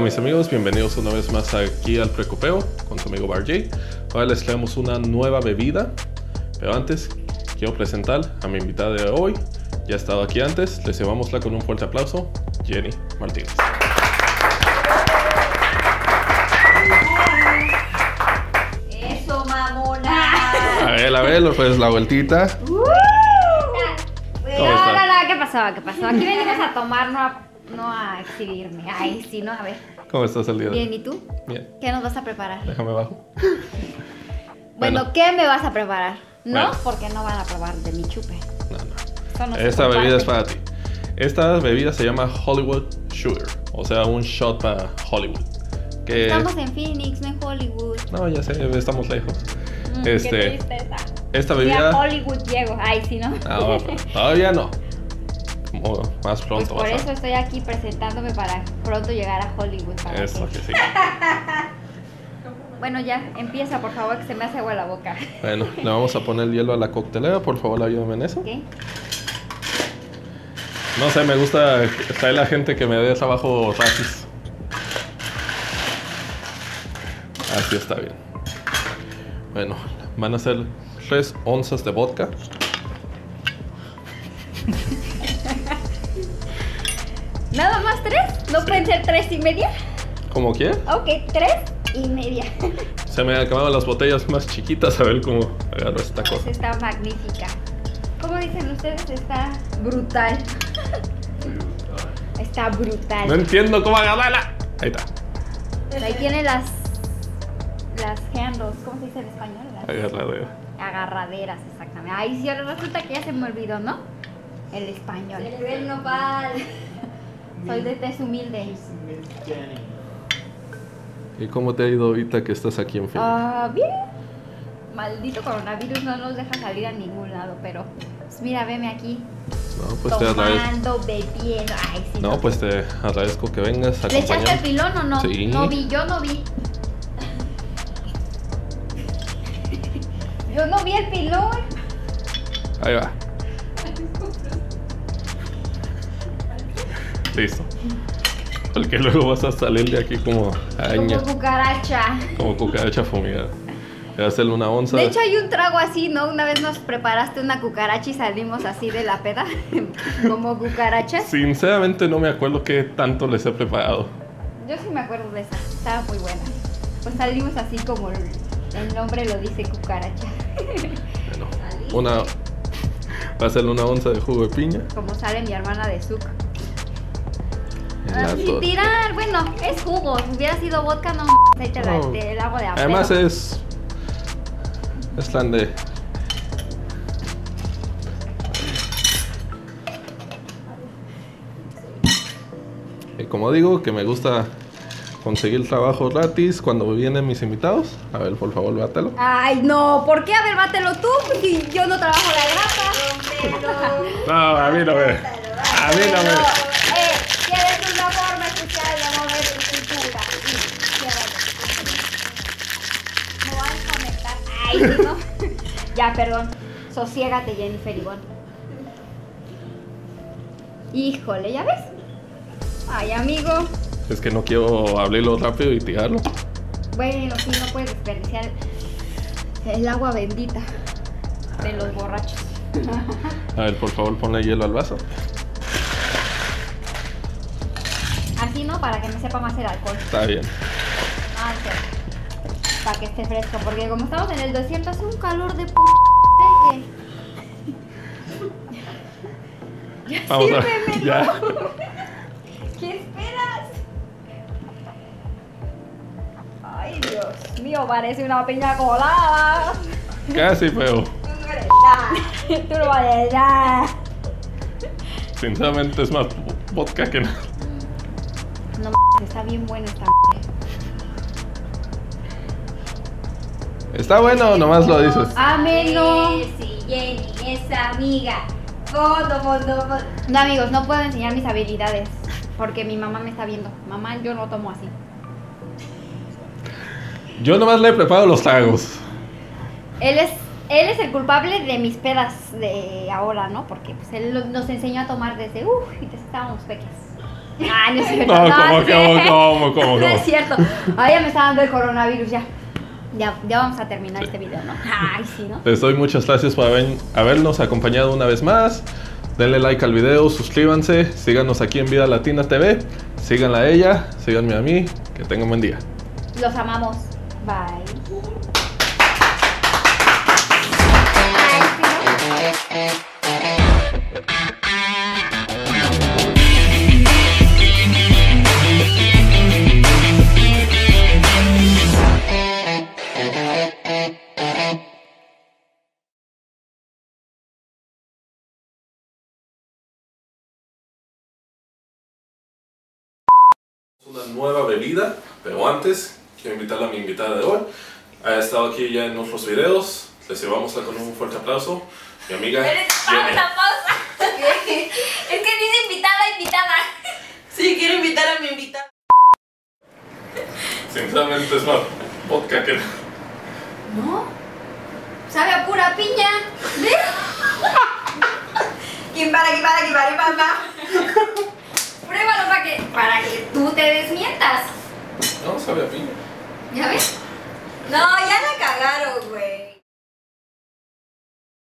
Hola mis amigos, bienvenidos una vez más aquí al Precopeo con su amigo Bar J. Ahora les traemos una nueva bebida, pero antes quiero presentar a mi invitada de hoy. Ya ha estado aquí antes, les llevámosla con un fuerte aplauso, Jenny Martínez. Eso, mamona. A ver, a ver, pues la vueltita. Uh. ¿Cómo No, está? no, no, ¿qué pasó? ¿Qué pasó? Aquí venimos a tomar, no a, no a exhibirme. Ay, sí, ¿no? A ver. ¿Cómo estás el día de hoy? Bien, ¿y tú? Bien, ¿Qué nos vas a preparar? déjame abajo. Bueno, Bueno. ¿qué me vas a preparar? No, Bueno. porque no van a probar de mi chupe. No, no. No Esta bebida es para ti. Esta bebida se llama Hollywood Sugar, o sea, un shot para Hollywood. Que Estamos en Phoenix, no en Hollywood. no, ya sé, estamos lejos. Mm, Este, Qué tristeza. Esta bebida Hollywood llego. Ay, sí, ¿no? Ah, pero todavía no. Como más Pues pronto por a- eso estoy aquí presentándome para pronto llegar a Hollywood. para Eso que- que sí. Bueno, ya, empieza, por favor, que se me hace agua la boca. Bueno, le vamos a poner hielo a la coctelera, por favor, ayúdame en eso. No sé, me gusta traer la gente que me trabajo gratis. Así está bien. Bueno, van a ser 3 onzas de vodka. ¿Nada más tres? ¿No Sí. pueden ser tres y media? Como quiera. Ok, tres y media. Se me acababan las botellas más chiquitas, a ver cómo agarro esta Pues cosa. está magnífica. ¿Cómo dicen ustedes? Está brutal. Está No brutal. entiendo cómo agarrarla. Ahí está. Ahí tiene las las handles, ¿cómo se dice en español? Las Agarradera. agarraderas, exactamente. Ay, sí, ahora resulta que ya se me olvidó, ¿no? El español. El nopal. Soy de tez humilde. ¿Y cómo te ha ido ahorita que estás aquí en Phoenix? Ah, bien. Maldito coronavirus no nos deja salir a ningún lado, pero pues mira, veme aquí No, pues te agradezco. bebiendo. Ay, sí. No, pues te agradezco que vengas a ¿Le echaste el pilón o no? Sí. No vi, yo no vi. Yo no vi el pilón. Ahí va. Listo. Porque luego vas a salir de aquí como araña, Como cucaracha. como cucaracha fumigada. Voy a hacerle una onza. De hecho hay un trago así, ¿no? Una vez nos preparaste una cucaracha y salimos así de la peda. Como cucarachas. Sinceramente no me acuerdo qué tanto les he preparado. Yo sí me acuerdo de esa. Estaba muy buena. Pues salimos así como el, nombre lo dice cucaracha. Bueno, una. Voy a hacerle una onza de jugo de piña. Como sale mi hermana de Zuc. Así tos. tirar, bueno, es jugo. Si hubiera sido vodka, no aceite No. del agua de apio. Además es. Es tan de. Y como digo, que me gusta conseguir trabajo gratis cuando vienen mis invitados. A ver, por favor, bátelo. Ay, no, ¿por qué? A ver, bátelo tú, si yo no trabajo la grasa. No, a mí no me. A mí no me. Sí, no. Ya, perdón. Sosiégate, Jennifer Ivonne. Híjole, ¿ya ves? Ay, amigo. Es que no quiero abrirlo rápido y tirarlo. Bueno, sí, no puedes desperdiciar el agua bendita de los borrachos. A ver, por favor, ponle hielo al vaso. Así, ¿no? Para que me sepa más el alcohol. Está bien. Ah, ok. Para que esté fresco, porque como estamos en el 200 hace un calor de p que... Ya Vamos a. sírvemelo. Ya. ¿Qué esperas? Ay, Dios mío, parece una piña colada. Casi, pero. Tú no vales nada. Sinceramente es más vodka que nada. No m***, está bien buena esta ¿Está bueno nomás lo dices? Ameno. Sí, Jenny, esa amiga. Foto, foto, foto. No, amigos, no puedo enseñar mis habilidades porque mi mamá me está viendo. Mamá, yo no tomo así. Yo nomás le preparo los tragos. Él es, él es el culpable de mis pedas de ahora, ¿no? Porque pues, él nos enseñó a tomar desde, uff, y te estábamos peques. Ah, no es cierto. No, no, ¿cómo, no cómo, cómo, cómo, No es cierto. Ahora ya me está dando el coronavirus ya. Ya, ya vamos a terminar este video, ¿no? Ay, sí, ¿no? Les doy muchas gracias por haber- habernos acompañado una vez más. Denle like al video, suscríbanse, síganos aquí en Vida Latina TV, síganla a ella, síganme a mí, que tengan buen día. Los amamos. Bye. Nueva bebida, pero antes quiero invitar a mi invitada de hoy. Ha estado aquí ya en otros videos. Les llevamos con un fuerte aplauso. Mi amiga. Pausa, pausa. es que dice invitada, invitada. Sí, quiero invitar a mi invitada. Sinceramente es más vodka que. ¿No? Sabe a pura piña. ¿Quién para, quién para, quién para, quién para? No, sabe a ¿Ya ves? No, ya la cagaron, güey.